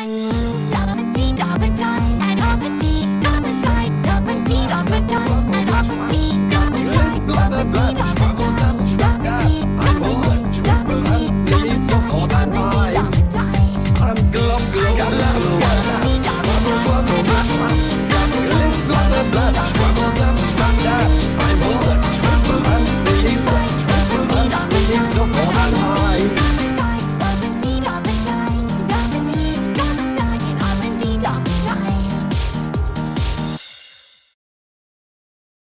Bye.